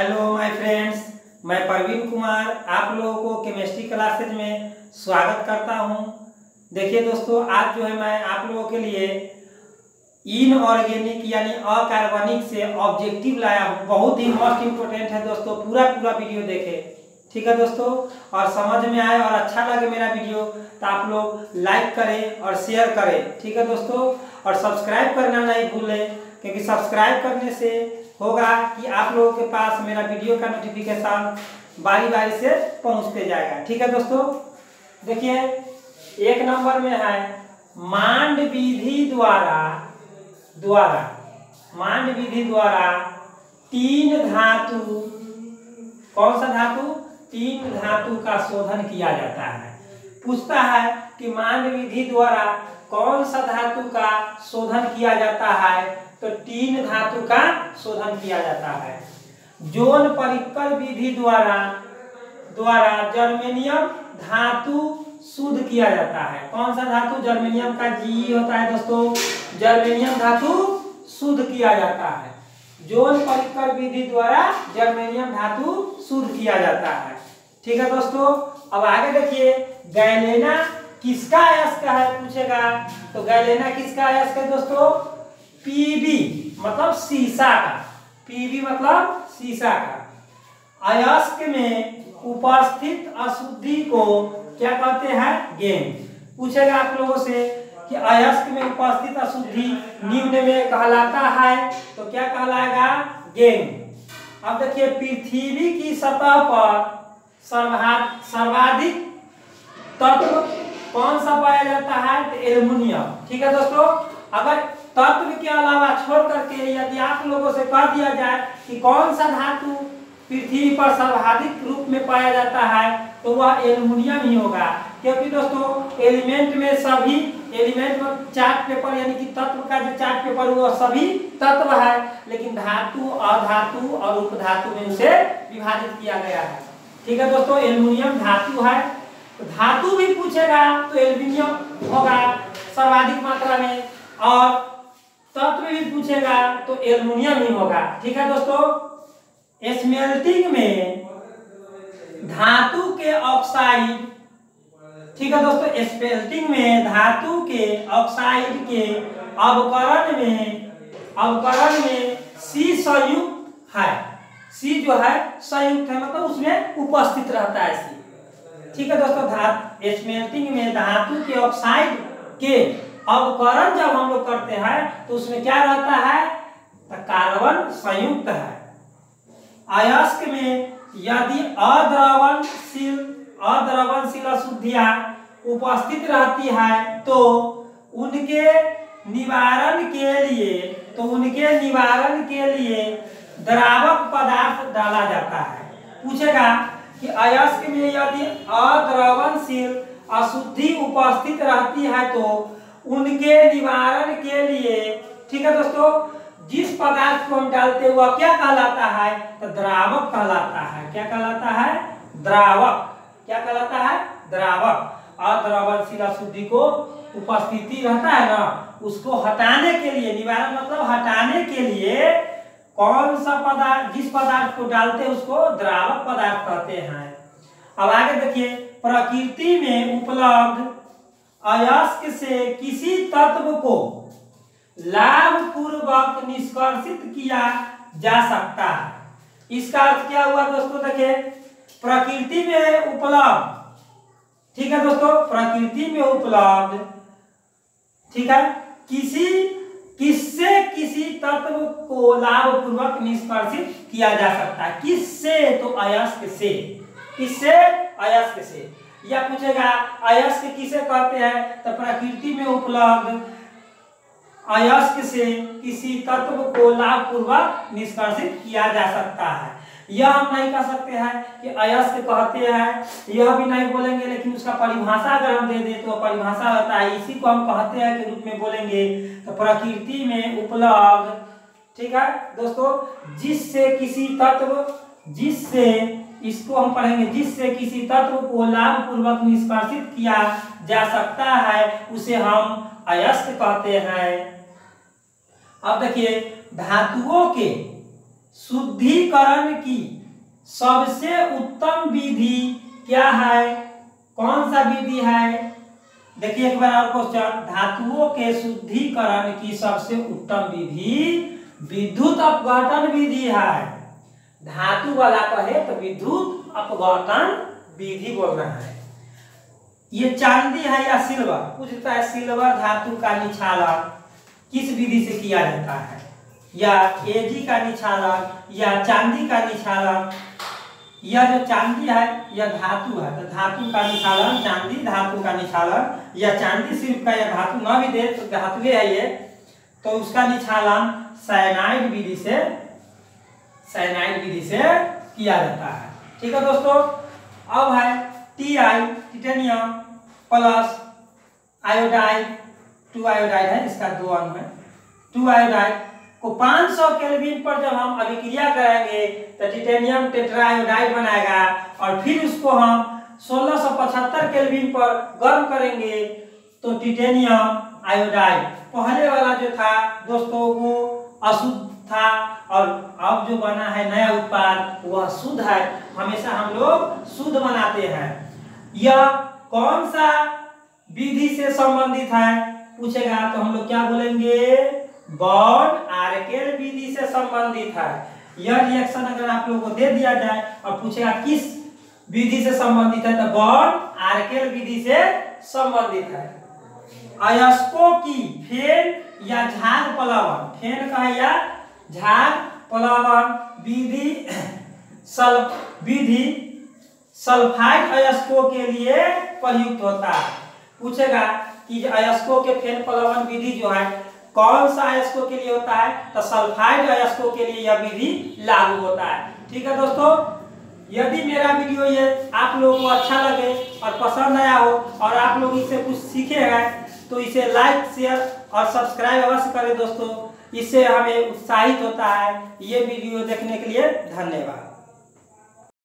Hello my friends मैं प्रवीण कुमार आप लोगों को केमिस्ट्री क्लासेज में स्वागत करता हूँ। देखिए दोस्तों, आज जो है मैं आप लोगों के लिए इनऑर्गेनिक यानी अकार्बनिक से ऑब्जेक्टिव लाया हूँ। बहुत ही मोस्ट इम्पोर्टेंट है दोस्तों पूरा पूरा वीडियो देखें। ठीक है दोस्तों? और समझ में आए और अच्छा लगे मेरा वीडियो तो आप लोग लाइक करें और शेयर करें। ठीक है दोस्तों? और सब्सक्राइब करना नहीं भूलें, क्योंकि सब्सक्राइब करने से होगा कि आप लोगों के पास मेरा वीडियो का नोटिफिकेशन बारी बारी से पहुँचते जाएगा। ठीक है दोस्तों? देखिए, एक नंबर में है, मांड विधि द्वारा द्वारा, मांड विधि द्वारा तीन धातु, कौन सा धातु? तीन धातु का शोधन किया जाता है। पूछता है कि मांड विधि द्वारा कौन सा धातु का शोधन किया जाता है? तो तीन धातु का शोधन किया जाता है। जोन परिकर विधि द्वारा द्वारा जर्मेनियम धातु शुद्ध किया जाता है। कौन सा धातु? जर्मेनियम का जी होता है दोस्तों। जर्मेनियम धातु शुद्ध किया जाता है। जोन परिकर विधि द्वारा जर्मेनियम धातु शुद्ध किया जाता है। ठीक है दोस्तों, अब आगे देखिए, गैलेना किसका अयस्क है? पूछेगा। तो गैलेना किसका अयस्क है दोस्तों? पीबी मतलब शीशा का। पीबी मतलब शीशा का। अयस्क में उपस्थित अशुद्धि को क्या कहते हैं? गेम। पूछेगा आप लोगों से कि अयस्क में उपस्थित अशुद्धि निम्न में कहलाता है तो क्या कहलाएगा? गेम। अब देखिए, पृथ्वी की सतह पर सर्वाधिक तत्व कौन सा पाया जाता है? तो एल्युमिनियम। ठीक है दोस्तों? अगर तत्व के अलावा छोड़ करके यदि आप लोगों से कह दिया जाए कि कौन सा धातु पृथ्वी पर सर्वाधिक रूप में पाया जाता है तो वह एल्युमिनियम ही होगा। क्योंकि दोस्तों, एलिमेंट में सभी, एलिमेंट में चार्ट पेपर यानी कि तत्व का जो चार्ट पेपर, वो सभी तत्व है, लेकिन धातु, अधातु और उपधातु में उसे विभाजित किया गया है। ठीक है दोस्तों, एल्युमिनियम धातु है। धातु भी पूछेगा तो एल्युमिनियम होगा, सर्वाधिक मात्रा पूछेगा तो एल्युमिनियम ही होगा। ठीक है दोस्तों? स्मेल्टिंग में धातु के ऑक्साइड ठीक है दोस्तों? स्पेल्टिंग में धातु के ऑक्साइड के अवकरण में अवकरण में सी संयुक्त है। सी जो है, संयुक्त है मतलब उसमें उपस्थित रहता है सी ठीक है दोस्तों? धातु स्मेल्टिंग में धातु के ऑक्साइड के अवकरण जब हम लोग करते हैं तो उसमें क्या रहता है? तो कार्बन संयुक्त है। अयस्क में यदि अद्रवणशील अद्रवणशील अशुद्धियाँ उपस्थित रहती है तो उनके निवारण के लिए तो उनके निवारण के लिए द्रावक पदार्थ डाला जाता है। पूछेगा कि अयस्क में यदि अद्रवणशील अशुद्धि उपस्थित रहती है तो उनके निवारण के लिए। ठीक है दोस्तों? जिस पदार्थ को हम डालते हुआ क्या कहलाता है? तो द्रावक कहलाता है। क्या कहलाता है? द्रावक। क्या कहलाता है? द्रावक। अद्रवणशील अशुद्धि को उपस्थिति रहता है ना, उसको हटाने के लिए, निवारण मतलब हटाने के लिए कौन सा पदार्थ, जिस पदार्थ को डालते हैं उसको द्रावक पदार्थ कहते हैं। अब आगे देखिए, प्रकृति में उपलब्ध अयस्क से किसी तत्व को लाभ पूर्वक निष्कर्षित किया जा सकता है। इसका अर्थ क्या हुआ दोस्तों, देखिए, प्रकृति में उपलब्ध, ठीक है दोस्तों, प्रकृति में उपलब्ध, ठीक है, किसी, किससे किसी तत्व को लाभ पूर्वक निष्कर्षित किया जा सकता है। किससे? तो अयस्क से। किससे? अयस्क से। या पूछेगा अयस्क किसे कहते हैं? तो प्रकृति में उपलब्ध अयस्क से किसी तत्व को लाभ पूर्वक निष्कर्षित किया जा सकता है। यह हम नहीं कह सकते हैं कि अयस्क कहते हैं, यह भी नहीं बोलेंगे, लेकिन उसका परिभाषा अगर हम दे दें तो परिभाषा होता है। इसी को हम कहते हैं के रूप में बोलेंगे। तो प्रकृति में उपलब्ध, ठीक है? दोस्तों, जिससे किसी तत्व, जिससे इसको हम पढ़ेंगे, जिससे किसी तत्व को लाभ पूर्वक निष्कासित किया जा सकता है, उसे हम अयस्क कहते हैं। अब देखिए, धातुओं के शुद्धिकरण की सबसे उत्तम विधि क्या है? कौन सा विधि है? देखिए एक बार और क्वेश्चन धातुओं के शुद्धिकरण की सबसे उत्तम विधि विद्युत अपघटन विधि है। धातु वाला कहे तो विद्युत अपघटन विधि बोलना है। ये चांदी है या सिल्वर? पूछता है, सिल्वर धातु का निछालन किस विधि से किया जाता है? या एजी का निछालन या चांदी का निछालन यह जो चांदी है यह धातु है तो धातु का निछालन चांदी धातु का निछालन या चांदी सिर्फ़ का या धातु न भी दे तो धातु है ये। तो उसका निछालन साइनाइड विधि से साइनाइड विधि से किया जाता है। ठीक है दोस्तों? अब है T I titanium plus iodide two iodide है, इसका दो अंग है। टू आयोडाइड को 500 सौ केल्विन पर जब हम अभिक्रिया करेंगे तो टिटेनियम टेट्रायोडाइड बनाएगा और फिर उसको हम 1675 केल्विन पर गर्म करेंगे तो टिटेनियम आयोडाइड पहले वाला जो था, दोस्तों, वो अशुद्ध था और अब जो बना है नया उत्पाद, वह शुद्ध है। हमेशा हम लोग शुद्ध बनाते हैं। यह कौन सा विधि से संबंधित है? पूछेगा तो हम लोग क्या बोलेंगे? बॉन्ड आर्केल विधि से संबंधित है। यह रिएक्शन अगर आप लोगों को दे दिया जाए और पूछेगा, किस विधि से संबंधित है? तो बॉन्ड आर्केल विधि से संबंधित है। अयस्को की फेन या झाग पलावन। फेन कहा या झाग पलावन, विधि, सल, विधि, सल्फाइड अयस्को के लिए प्रयुक्त होता है। पूछेगा कि अयस्को के फेन, पलावन, विधि जो है, कौन सा अयस्को के लिए होता है? तो सल्फाइड अयस्को के लिए यह विधि लागू होता है। ठीक है दोस्तों? यदि मेरा वीडियो ये आप लोगों को अच्छा लगे और पसंद आया हो और आप लोग इससे कुछ सीखे हैं तो इसे लाइक, शेयर और सब्सक्राइब अवश्य करें दोस्तों। इससे हमें उत्साहित होता है। ये वीडियो देखने के लिए धन्यवाद।